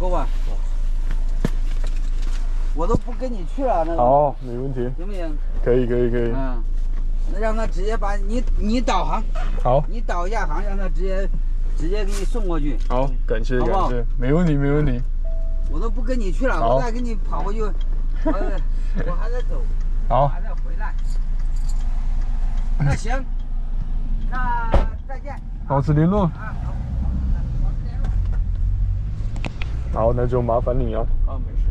够吧？我都不跟你去了，那个。好，没问题，行不行？可以可以可以，嗯，那让他直接把你你导航，好。你导一下航，让他直接直接给你送过去。好，感谢好好感谢，没问题没问题，我都不跟你去了，我再给你跑过去，我我还得走，还得回来。那行，那再见。保持联络，啊，好，那就麻烦你了。啊，没事。